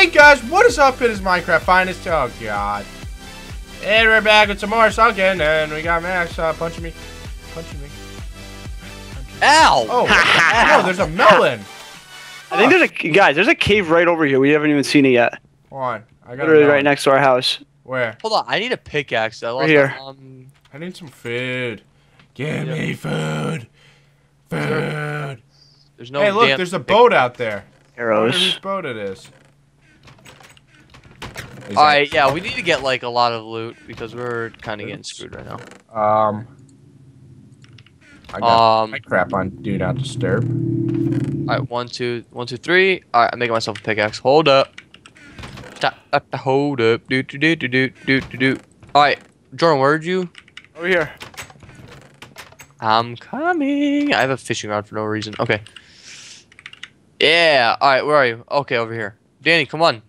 Hey guys, what is up? It is Minecraft Finest. Oh god. And we're back with some more sunken, and we got Max uh, punching me. Punching me. Ow! Oh, no, there's a melon. I think there's a guys. There's a cave right over here. We haven't even seen it yet. Hold on. I got a Literally melon. right next to our house. Where? Hold on, I need a pickaxe. I lost here. my- Um, I need some food. Give Yeah. me food. Food. there's no. hey, look, there's a boat out there. I wonder whose Arrows. boat it is. Is All right, yeah, we need to get like a lot of loot because we're kind of getting screwed right now. Um. I got Um, my crap on Do Not Disturb. all right, one, two, one, two, three. All right, I'm making myself a pickaxe. Hold up. Stop. up, Hold up. Do do do do do do do do. All right, Jordan, where'd you? Over here. I'm coming. I have a fishing rod for no reason. Okay. Yeah. All right, where are you? Okay, over here. Danny, come on.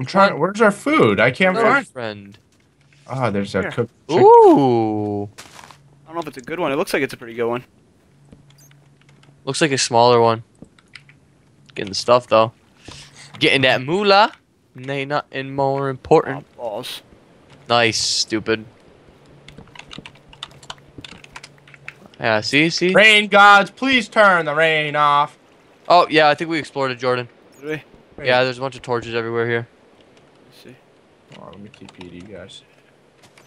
I'm trying. Where's our food? I can't Hello, find. friend. Oh, there's a Here. cooked chicken. Ooh. I don't know if it's a good one. It looks like it's a pretty good one. Looks like a smaller one. Getting the stuff though. Getting that moolah. Nay, nothing more important. Oh, balls. Nice, stupid. Yeah, see, see. Rain gods, please turn the rain off. Oh yeah, I think we explored it, Jordan. Did we? Yeah, there's a bunch of torches everywhere here. See. Oh, let me TP to you guys.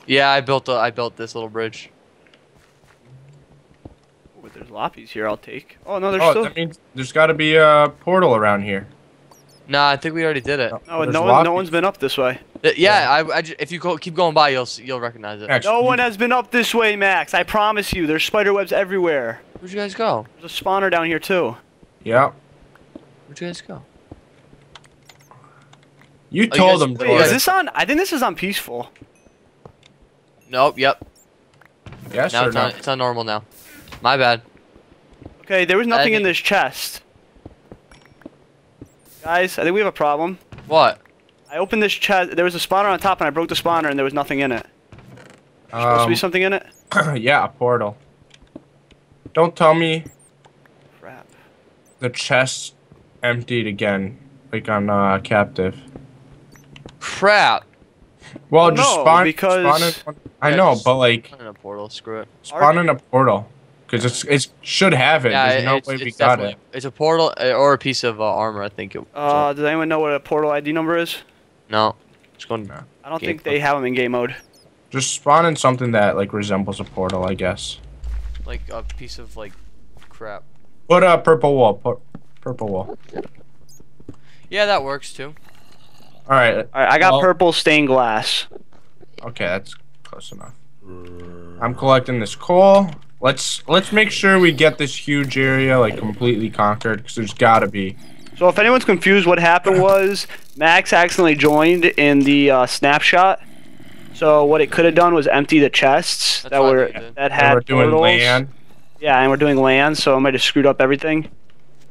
Yeah, I built a, I built this little bridge. Oh, there's lapis here. I'll take. Oh no, there's Oh, still. that means there's got to be a portal around here. Nah, I think we already did it. No, There's no one, no one's been up this way. Uh, Yeah, I, I if you go, keep going by, you'll you'll recognize it. Actually, No one has been up this way, Max. I promise you. There's spider webs everywhere. Where'd you guys go? There's a spawner down here too. Yeah. Where'd you guys go? You you told guys- them. Wait, Wait, is this on? I think this is on peaceful. Nope. Yep. Yes Now or it's no? on, it's on normal now. My bad. Okay, there was nothing in this chest. Guys, I think we have a problem. What? I opened this chest. There was a spawner on top, and I broke the spawner, and there was nothing in it. There's supposed to be Um, something in it. yeah, a portal. Don't tell me Crap. the chest emptied again, like on uh, captive. Crap. Well, Well, just no, spawn. because- spawn in I Yeah, know, just- but like I'm in a portal. Screw it. spawn in a portal, because it's it should have it. Yeah, There's no it's, way it's we got it. It's a portal uh, or a piece of uh, armor. I think it. Uh, does anyone know what a portal ID number is? no. Just going. No. I don't Game think they have them in game mode. Just spawn in something that like resembles a portal, I guess. Like a piece of like crap. Put a purple wall. Put purple wall. Yeah, that works too. All right. All right, I got Well- purple stained glass. Okay, that's close enough. I'm collecting this coal. Let's let's make sure we get this huge area like completely conquered because there's gotta be. So if anyone's confused, what happened was Max accidentally joined in the uh, snapshot. So what it could have done was empty the chests That's that were think it did. that and had we're doing portals. land. Yeah, and we're doing land, so I might have screwed up everything.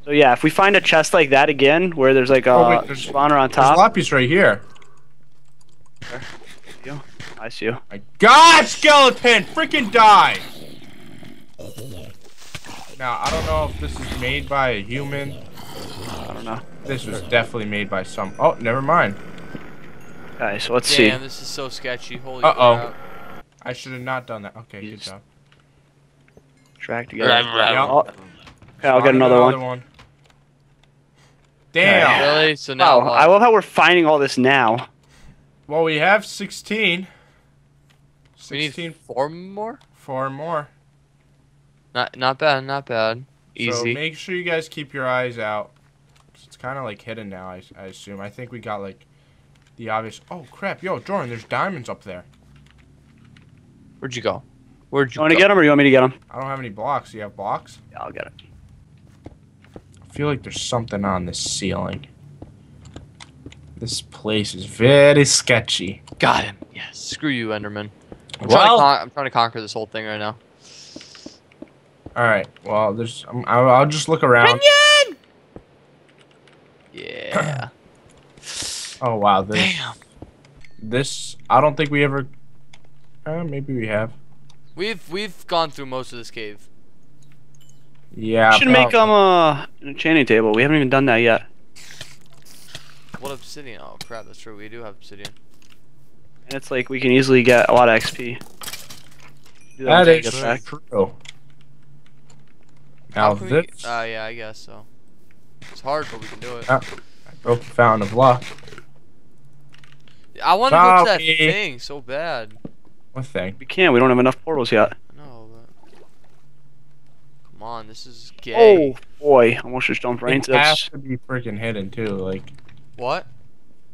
So yeah, if we find a chest like that again, where there's like oh, a Oh, wait, there's- spawner on top. There's top, lapis right here. I see you. My God, skeleton! Freaking die! Now I don't know if this is made by a human. I don't know. This was definitely made by some. Oh, never mind. Okay, so let's Damn, see. this is so sketchy. Holy Uh-oh. crap. I should have not done that. Okay, good job. Track together. Yeah. Oh, okay, I'll get Spawn another one. Damn. Really? So now Wow. I love how we're finding all this now. Well, we have 16. we need 16 four more. four more. Not not bad. Not bad. Easy. So make sure you guys keep your eyes out. It's kind of like hidden now, I, I assume. I think we got like the obvious. Oh crap, yo, Jordan, there's diamonds up there. Where'd you go? Where'd you You want to get them, or you want me to get them? I don't have any blocks. Do you have blocks? Yeah, I'll get it. I feel like there's something on this ceiling. This place is very sketchy. Got him. Yes. Screw you, Enderman. I'm, trying Well, to con- I'm trying to conquer this whole thing right now. all right. Well, there's. Um, I'll, I'll just look around. Yeah. Oh wow, this Damn. this. I don't think we ever. Uh, maybe we have. We've we've gone through most of this cave. Yeah. We should make prob- um uh, an enchanting table. We haven't even done that yet. What obsidian? Oh crap, that's true. We do have obsidian. And it's like we can easily get a lot of XP. Do That when we back. true. Now How can we- Uh, yeah, I guess so. It's hard, but we can do it. I broke the fountain of luck. I want to go to that thing so bad. What thing? We can't. We don't have enough portals yet. No, but come on, this is Oh gay. boy! Almost just jumped right They into have this. to be freaking hidden too. Like What?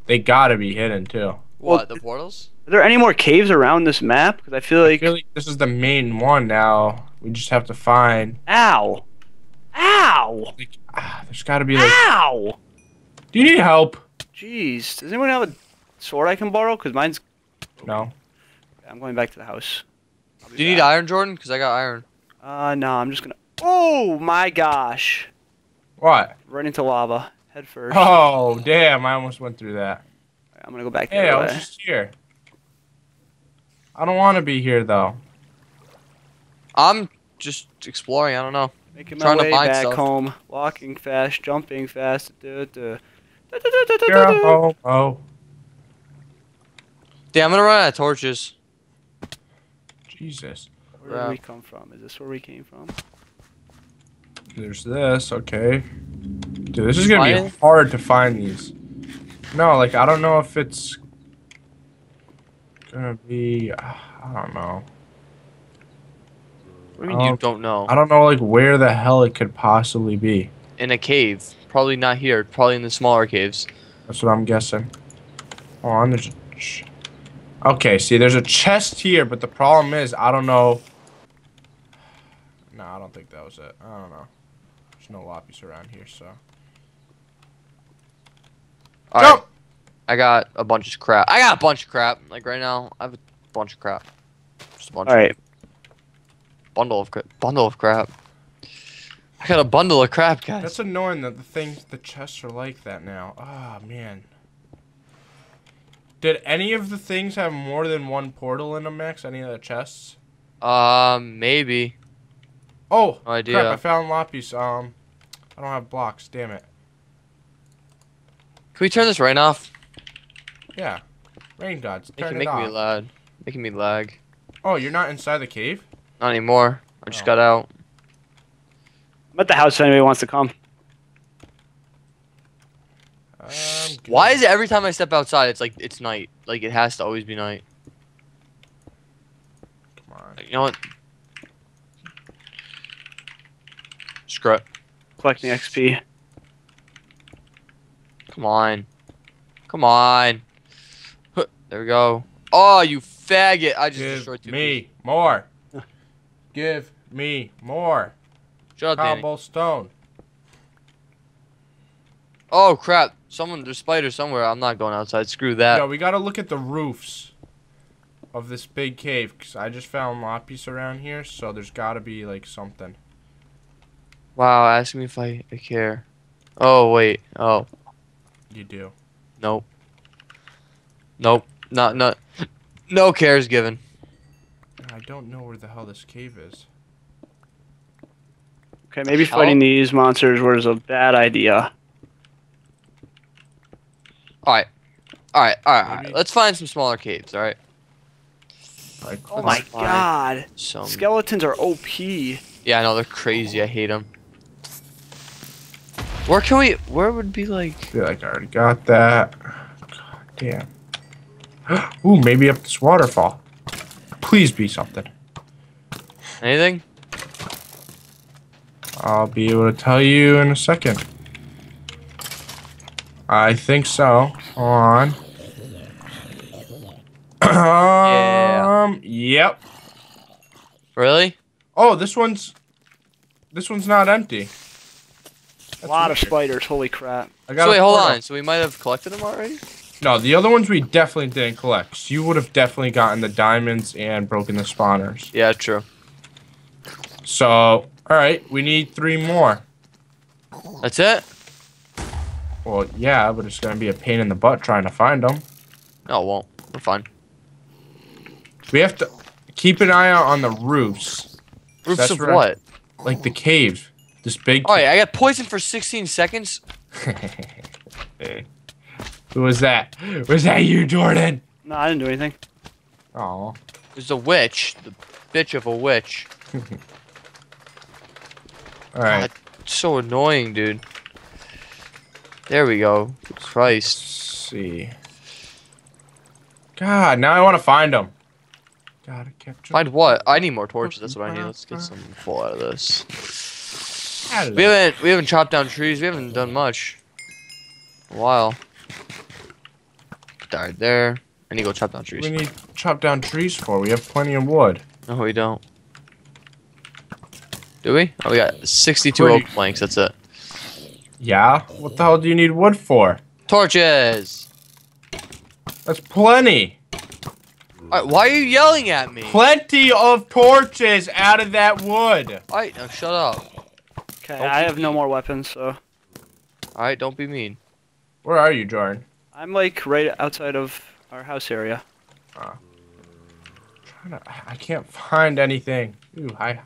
they gotta be hidden too. What? The portals? Are there any more caves around this map? Because I feel I like. feel like this is the main one now. We just have to find. Ow! Ow! Like, ah, there's gotta be like. Ow! Do you need help? Jeez, does anyone have a sword I can borrow? Because mine's. No. I'm going back to the house. Do you need iron, Jordan? Cause I got iron. Uh, no, I'm just gonna. Oh my gosh! What? Right into lava, head first. Oh damn! I almost went through that. I'm gonna go back the Hey, I was just here. I don't want to be here though. I'm just exploring. I don't know. Making my trying to way find back stuff. home, walking fast, jumping fast. duh, duh. You're a. Damn, I'm gonna run out of torches. Jesus. Where Yeah. did we come from? Is this where we came from? There's this. Okay. Dude, this is gonna be hard to find these. No, like I don't know if it's gonna be. I don't know. What do you mean you Um, don't know? I don't know like where the hell it could possibly be. In a cave. Probably not here. Probably in the smaller caves. That's what I'm guessing. Hold on, there's okay, see, there's a chest here, but the problem is I don't know. No, I don't think that was it. I don't know. There's no lapis around here, so. All right. Jump! I got a bunch of crap. I got a bunch of crap. Like right now, I have a bunch of crap. Just a bunch. All right. Bundle of crap. Bundle of crap. I got a bundle of crap, guys. That's annoying that the things, the chests are like that now. Ah, man. Did any of the things have more than one portal in them, Max? Any of the chests? Um, maybe. Oh, No idea. crap, I found lapis. Um, I don't have blocks, damn it. Can we turn this rain off? Yeah. Rain gods, turn Making, it making me off. lag. Making me lag. Oh, you're not inside the cave? Not anymore. I just Oh. got out. I'm at the house if anybody wants to come. Um, Why is it every time I step outside, it's like it's night? Like it has to always be night. Come on. You know what? Screw it. Collecting XP. Come on. Come on. There we go. Oh, you faggot! I just Give destroyed two. me pieces. more. Give me more. Shut up, Cobblestone. Oh crap! Someone, there's spiders somewhere. I'm not going outside. Screw that. No, we gotta look at the roofs of this big cave, because I just found lapis around here, so there's gotta be, like, something. Wow, ask me if I, I care. Oh wait. Oh You do. nope. Nope. Not not. No cares given. I don't know where the hell this cave is. Okay, maybe Hell? fighting these monsters was a bad idea. All right. All right. All right. All right. Let's find some smaller caves. All right. Like, Oh my god. Some. Skeletons are OP. Yeah, I know they're crazy. I hate them. Where can we? Where would be like? I feel like I already got that. God damn. Ooh, maybe up this waterfall. Please be something. Anything? I'll be able to tell you in a second. I think so. Hold on. Um, yep. Really? Oh, this one's this one's not empty. A lot of spiders. Holy crap. I got So wait, hold portal. on. So we might have collected them already? No, the other ones we definitely didn't collect. So you would have definitely gotten the diamonds and broken the spawners. Yeah, true. So, all right, we need three more. That's it. Well, yeah, but it's gonna be a pain in the butt trying to find them. No, it won't. We're fine. We have to keep an eye out on the roofs, Roofs That's of right. what? like the cave. This big. Oh yeah, I got poisoned for 16 seconds. Who was that? Was that you, Jordan? No, I didn't do anything. Oh. There's a witch. The bitch of a witch. All right. God, so annoying, dude. There we go. Christ. Let's see. God, now I want to find them. God, I kept. Find what? I need more torches. That's what I need. Let's get some full out of this. We haven't we haven't chopped down trees. We haven't done much. A while. Died there. I need to go chop down trees. We need to chop down trees for. We have plenty of wood. No, we don't. Do we? Oh, we got 62 oak planks. That's it. Yeah. What the hell do you need wood for? Torches. That's plenty. Alright, why are you yelling at me? Plenty of torches out of that wood. Alright, now shut up. Okay, Don't I be have no more weapons, so Alright, don't be mean. Where are you, Jordan? I'm like right outside of our house area. Ah. Trying to, I can't find anything. Ooh, hi.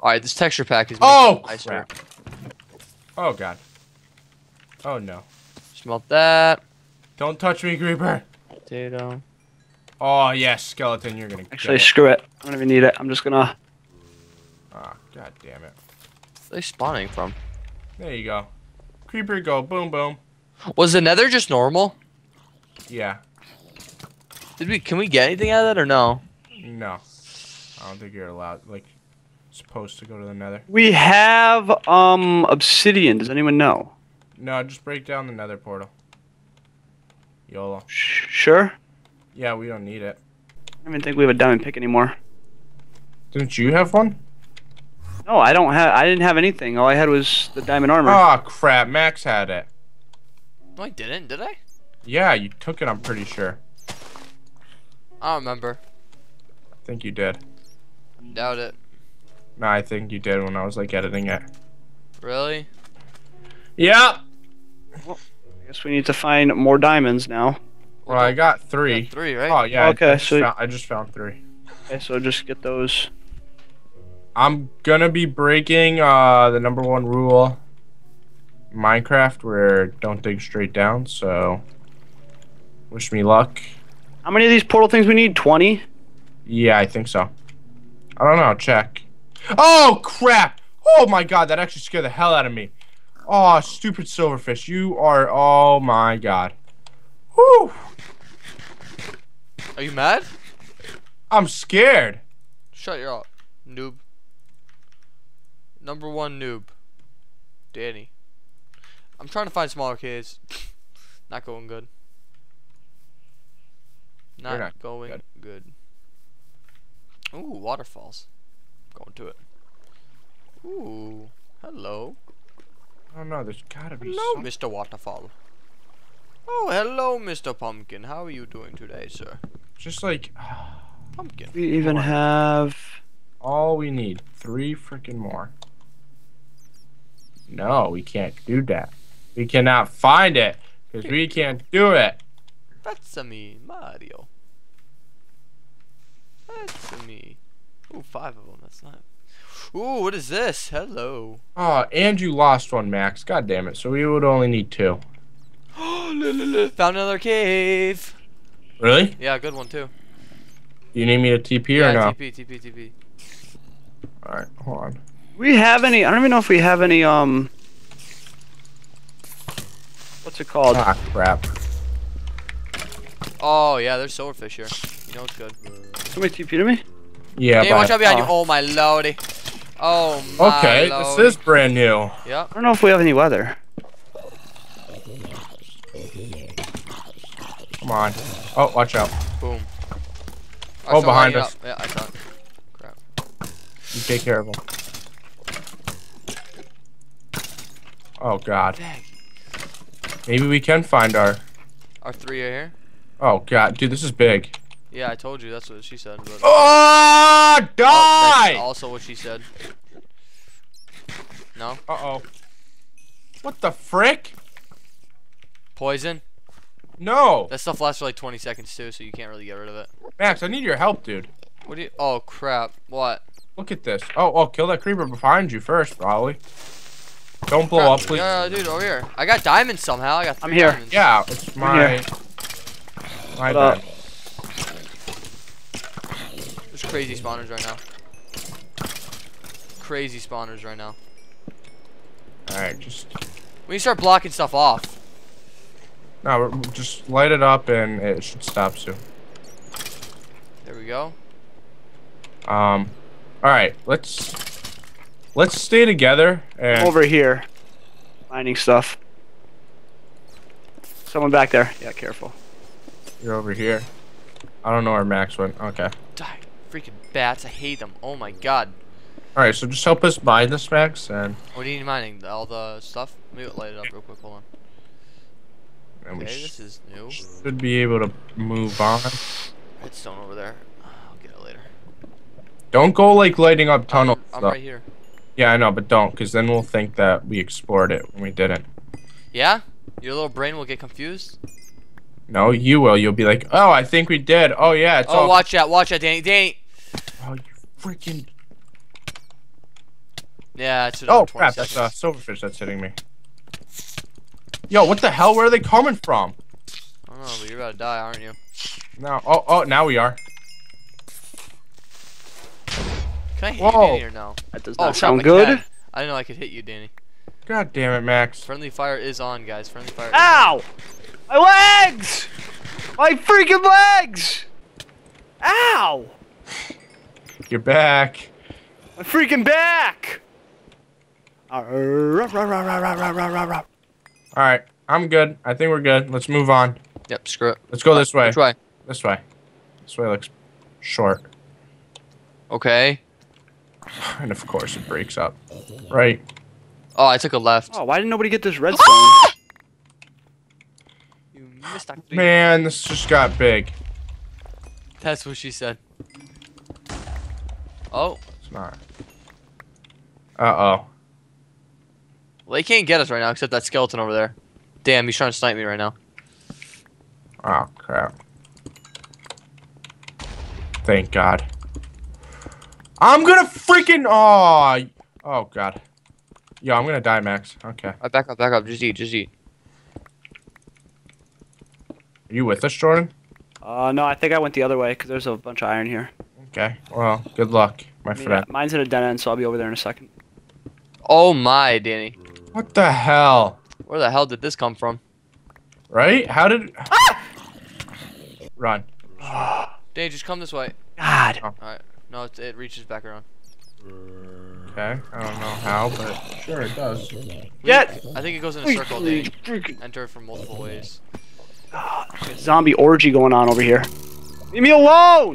Alright, this texture pack is Oh nicer. crap. Oh god. Oh no. Smelt that. Don't touch me, creeper. Potato. Oh yes, skeleton. You're gonna. Actually, get it. screw it. I don't even need it. I'm just gonna. Ah, god damn it. Where are they spawning from? There you go. Creeper, go boom boom. Was the nether just normal? Yeah. Did we can we get anything out of that or no? No. I don't think you're allowed. Like, supposed to go to the Nether. We have um obsidian. Does anyone know? No, just break down the Nether portal. YOLO. Sh- sure. Yeah, we don't need it. I don't even think we have a diamond pick anymore. Didn't you have one? No, I don't have. I didn't have anything. All I had was the diamond armor. Oh crap. Max had it. No, I didn't. Did I? Yeah, you took it. I'm pretty sure. I don't remember. I think you did. Doubt it. No, I think you did when I was like editing it. Really? Yeah. I guess we need to find more diamonds now. Well, I got Yeah, three. three, right? Oh yeah. Okay, just so- found- I just found three. Okay, so just get those. I'm gonna be breaking uh the number one rule Minecraft where don't dig straight down, so wish me luck. How many of these portal things we need? Twenty. Yeah, I think so. I don't know, check. Oh crap! Oh my god, that actually scared the hell out of me. Oh, stupid silverfish. You are oh my god. Whew! Are you mad? I'm scared. Shut your up, noob. Number one noob. Danny. I'm trying to find smaller caves. not going good. Not, not going good. good. Ooh, waterfalls. Going to it. Ooh, hello. Oh no, know, there's gotta be Hello, some- Mr. Waterfall. Oh, hello, Mr. Pumpkin. How are you doing today, sir? just like Pumpkin. We even have. all we need. Three freaking more. No, we can't do that. We cannot find it because we can't do it. That's a me, Mario. That's a me. Ooh, five of them. That's not. Ooh, what is this? Hello. Oh, and you lost one, Max. God damn it. So we would only need two. Found another cave. Really? Yeah, good one too. Do you need me to TP or yeah, no? TP, TP, TP. All right, hold on. We have any? I don't even know if we have any. Um. What's it called? Ah, crap. Oh yeah, there's silverfish here. You know it's good. Somebody TP to me. Yeah, hey, watch out behind you. oh. Oh my lordy. Oh my okay, lordy. this is brand new. Yep. I don't know if we have any weather. Come on. Oh, watch out. Boom. I Oh, behind us. up. Yeah, I saw it. Crap. You take care of him. Oh God. Maybe we can find our. Our three are here. Oh God, dude, this is big. Yeah, I told you. That's what she said. But Oh, Oh, that's die! also what she said. No? Uh oh. What the frick? Poison? No, That stuff lasts for like 20 seconds too, so you can't really get rid of it. Max, I need your help, dude. What do you? Oh crap! What? Look at this. Oh, oh, kill that creeper behind you first, probably. Don't blow up, please. Yeah, dude, over here. I got diamonds somehow. I got three I'm here. diamonds. Yeah, it's my my What bad. There's crazy spawners right now. Crazy spawners right now. All right, just We need to start blocking stuff off. no, we're- we're- just light it up and it should stop soon. There we go. Um, all right, let's let's stay together and Over here. Mining stuff. Someone back there. Yeah, careful. you're over here. I don't know where Max went. Okay. Die. Freaking bats. I hate them. Oh my god. All right, so just help us mine this, Max, and What do you need mining? All the stuff? Let me light it up real quick. Hold on. and Okay, this is new. should be able to move on. Redstone over there. I'll get it later. Don't go like lighting up tunnels. I'm though. right here. Yeah, I know, but don't, because then we'll think that we explored it when we didn't. Yeah? Your little brain will get confused? No, you will. You'll be like, oh, I think we did. Oh yeah, it's Oh, all. watch out. Watch out, Danny. Danny! Oh, you freaking. Yeah, it's Oh another 20 crap! That's uh, seconds. silverfish that's hitting me. Yo, what the hell? Where are they coming from? I don't know, but you're about to die, aren't you? No. Oh, oh, now we are. Can I hit Whoa. you, Danny, or no? That does oh, not oh, sound good. I didn't know I could hit you, Danny. God damn it, Max. Friendly fire is on, guys. Friendly fire. Ow! My legs! My freaking legs! Ow! You're back. I'm freaking back! Alright, I'm good. I think we're good. Let's move on. Yep, screw it. Let's go this way. Which way? This way. This way looks short. Okay. and of course it breaks up. Right. Oh, I took a left. Oh, why didn't nobody get this redstone? You missed that. Man, this just got big. That's what she said. Oh, It's not. Uh oh. well, they can't get us right now except that skeleton over there. Damn, he's trying to snipe me right now. Oh crap. Thank God. I'm gonna freaking oh oh God. Yo, I'm gonna die, Max. Okay. Alright, back up, back up. Just eat, just eat. Are you with us, Jordan? Uh, no, I think I went the other way because there's a bunch of iron here. Okay. Well, good luck, my I mean, friend. mine's at a dead end, so I'll be over there in a second. Oh my, Danny. What the hell? Where the hell did this come from? Right? How did? Ah! Run. Danny, just come this way. God. Alright. No, it, it reaches back around. Okay. I don't know how, but sure it does. Get! I think it goes in a circle, Danny. Enter from multiple ways. Zombie orgy going on over here. Leave me alone!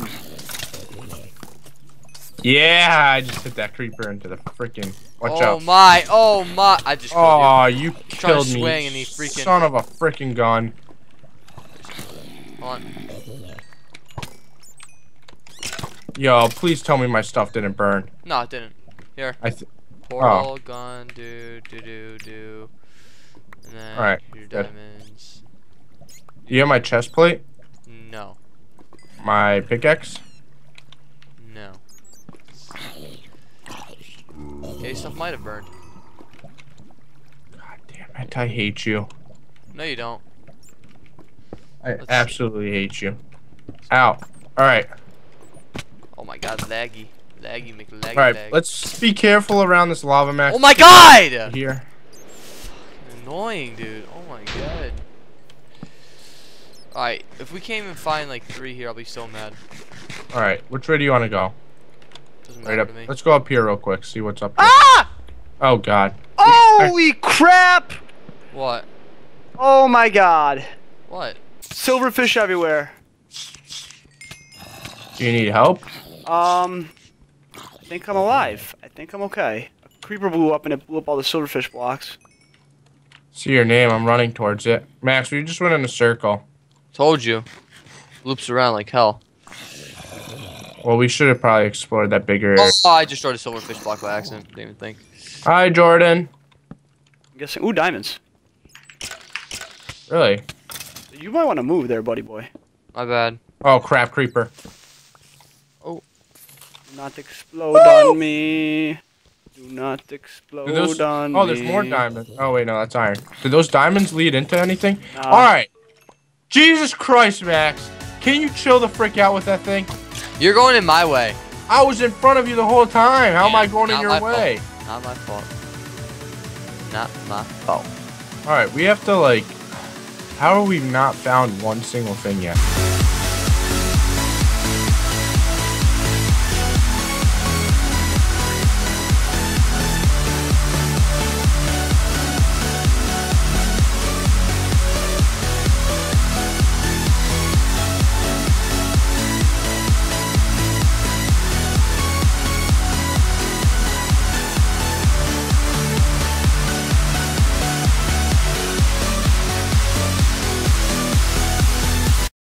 Yeah, I just hit that creeper into the freaking. Watch oh out. Oh my, oh my. I just killed Oh, you trying killed me. swing and he freaking- Son of a freaking gun. you. Hold on. Yo, please tell me my stuff didn't burn. No, it didn't. Here. I th Portal, oh. gun, do, do, do, do. And then Alright, your good. diamonds. Do you have my chest plate? No. My pickaxe? No. Okay, stuff might have burned. God damn it, I hate you. No, you don't. I Let's see. absolutely hate you. Ow. Alright, Oh my god, laggy. Laggy, McLaggy. alright, lag. let's be careful around this lava max Oh my god! here. Annoying, dude. Oh my god. Alright, if we can't even find like three here, I'll be so mad. Alright, which way do you want to go? Doesn't Right matter up. to me. Let's go up here real quick, see what's up here. Ah! Oh god. Holy crap! What? Oh my god. What? Silverfish everywhere. Do you need help? Um, I think I'm alive. I think I'm okay. A creeper blew up and it blew up all the silverfish blocks. See your name, I'm running towards it. Max, we just went in a circle. Told you. Loops around like hell. Well, we should have probably explored that bigger area. Oh, I just started a silverfish block by accident. Didn't even think. Hi, Jordan. I'm guessing. Ooh, diamonds. Really? You might want to move there, buddy boy. My bad. Oh, crap, creeper. Do Not explode on me. Do not explode Do those, on oh, there's more diamonds. Oh wait, no, that's iron. Do those diamonds lead into anything? No. All right. Jesus Christ, Max. Can you chill the frick out with that thing? You're going in my way. I was in front of you the whole time. How am I going in your my fault. way? Not my fault. Not my fault. All right, we have to like. How are we not found one single thing yet?